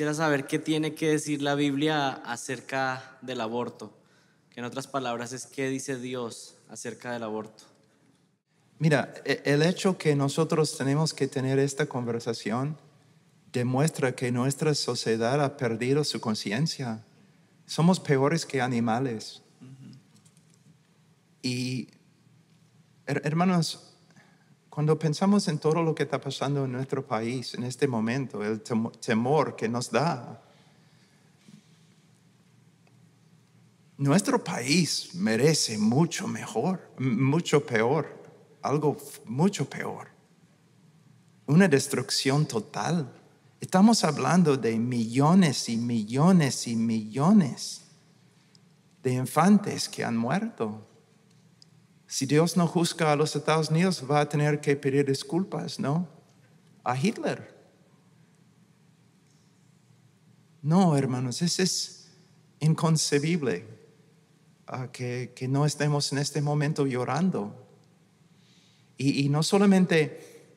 Quisiera saber qué tiene que decir la Biblia acerca del aborto, que en otras palabras es qué dice Dios acerca del aborto. Mira, e- el hecho que nosotros tenemos que tener esta conversación demuestra que nuestra sociedad ha perdido su conciencia. Somos peores que animales. Y, her- hermanos, cuando pensamos en todo lo que está pasando en nuestro país en este momento, el temo- temor que nos da, nuestro país merece mucho mejor, mucho peor, algo mucho peor. Una destrucción total. Estamos hablando de millones y millones y millones de infantes que han muerto. Si Dios no juzga a los Estados Unidos, va a tener que pedir disculpas, ¿no? A Hitler. No, hermanos, eso es inconcebible ah, que, que no estemos en este momento llorando. Y, y no solamente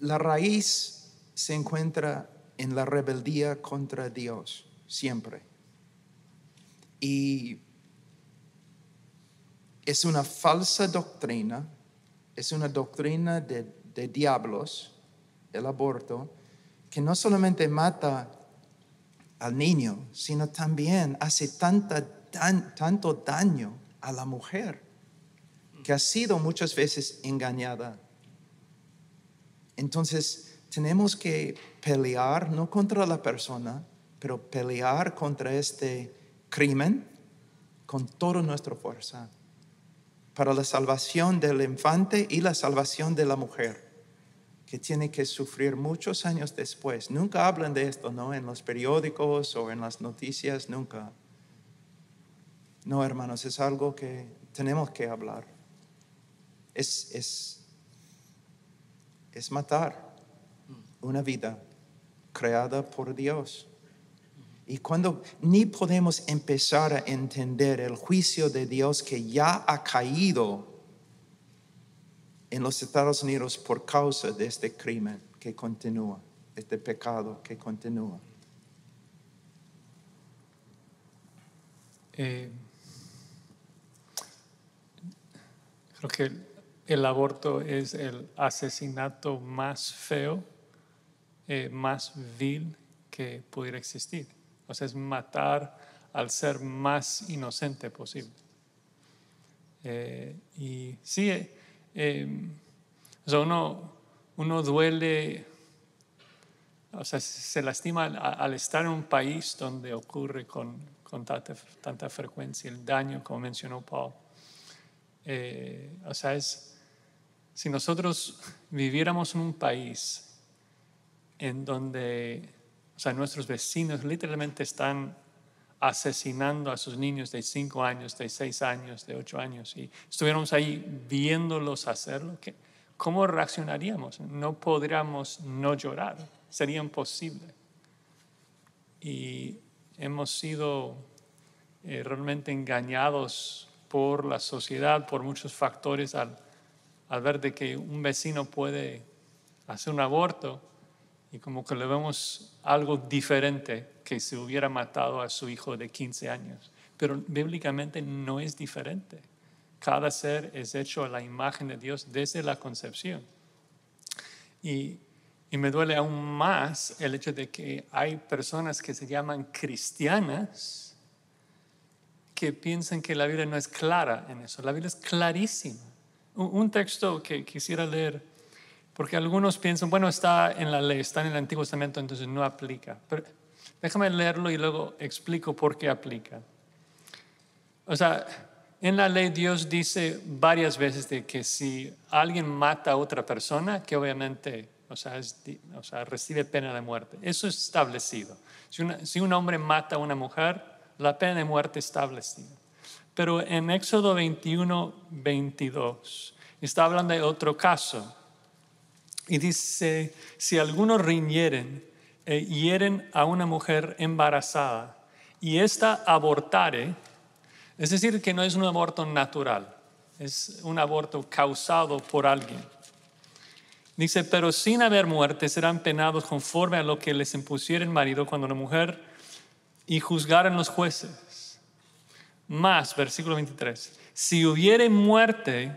la raíz se encuentra en la rebeldía contra Dios, siempre. Y es una falsa doctrina, es una doctrina de, diablos, el aborto, que no solamente mata al niño, sino también hace tanta, dan- tanto daño a la mujer, que ha sido muchas veces engañada. Entonces, tenemos que pelear no contra la persona, pero pelear contra este crimen con toda nuestra fuerza para la salvación del infante y la salvación de la mujer, que tiene que sufrir muchos años después. Nunca hablan de esto, ¿no? En los periódicos o en las noticias, nunca. No, hermanos, es algo que tenemos que hablar. Es, es, es matar una vida creada por Dios. Y cuando ni podemos empezar a entender el juicio de Dios que ya ha caído en los Estados Unidos por causa de este crimen que continúa, este pecado que continúa. Eh, creo que el, aborto es el asesinato más feo, eh, más vil que pudiera existir. O sea, es matar al ser más inocente posible. Eh, y sí, eh, eh, o sea, uno, uno duele, o sea, se lastima al, al estar en un país donde ocurre con, con tanta, tanta frecuencia el daño, como mencionó Paul. Eh, o sea, es, si nosotros viviéramos en un país en donde, o sea, nuestros vecinos literalmente están asesinando a sus niños de 5 años, de 6 años, de 8 años, y estuviéramos ahí viéndolos hacerlo, ¿qué- ¿cómo reaccionaríamos? No podríamos no llorar, sería imposible. Y hemos sido eh, realmente engañados por la sociedad, por muchos factores, al, al ver de que un vecino puede hacer un aborto y como que le vemos algo diferente que si hubiera matado a su hijo de 15 años. Pero bíblicamente no es diferente. Cada ser es hecho a la imagen de Dios desde la concepción. Y, y me duele aún más el hecho de que hay personas que se llaman cristianas que piensan que la Biblia no es clara en eso. La Biblia es clarísima. Un, un texto que quisiera leer, porque algunos piensan, bueno, está en la ley, está en el Antiguo Testamento, entonces no aplica. Pero déjame leerlo y luego explico por qué aplica. O sea, en la ley Dios dice varias veces de que si alguien mata a otra persona, que obviamente, o sea, es recibe pena de muerte. Eso es establecido. Si, una- si un hombre mata a una mujer, la pena de muerte establecida. Pero en Éxodo 21, 22, está hablando de otro caso. Y dice, si algunos riñeren, eh, hieren a una mujer embarazada y ésta abortare, es decir, que no es un aborto natural, es un aborto causado por alguien. Dice, pero sin haber muerte serán penados conforme a lo que les impusiera el marido cuando la mujer y juzgaran los jueces. Más, versículo 23, si hubiere muerte,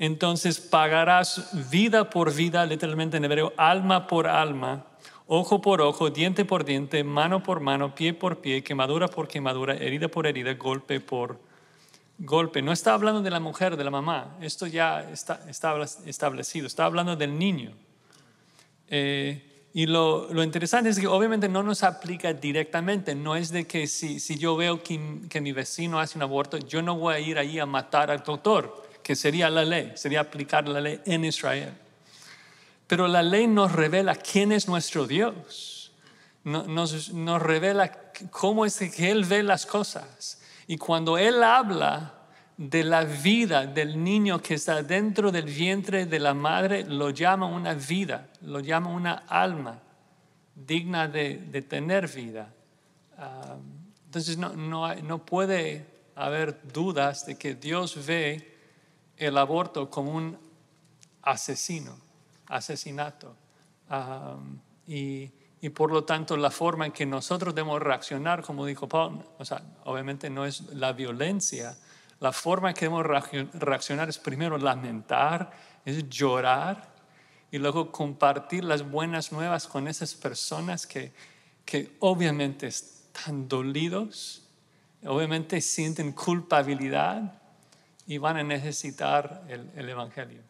entonces pagarás vida por vida, literalmente en hebreo, alma por alma, ojo por ojo, diente por diente, mano por mano, pie por pie, quemadura por quemadura, herida por herida, golpe por golpe. No está hablando de la mujer, de la mamá. Esto ya está, establecido. Está hablando del niño. Eh, y lo, lo, interesante es que obviamente no nos aplica directamente. No es de que si, si yo veo que, que, mi vecino hace un aborto, yo no voy a ir ahí a matar al doctor, que sería la ley, sería aplicar la ley en Israel. Pero la ley nos revela quién es nuestro Dios. Nos, nos revela cómo es que Él ve las cosas. Y cuando Él habla de la vida del niño que está dentro del vientre de la madre, lo llama una vida, lo llama una alma digna de, tener vida. Ah, entonces no, no, no, puede haber dudas de que Dios ve el aborto como un asesino, asesinato. Y y por lo tanto la forma en que nosotros debemos reaccionar, como dijo Paul, o sea, obviamente no es la violencia, la forma en que debemos reaccionar es primero lamentar, es llorar y luego compartir las buenas nuevas con esas personas que, que obviamente están dolidos, obviamente sienten culpabilidad y van a necesitar el, el Evangelio.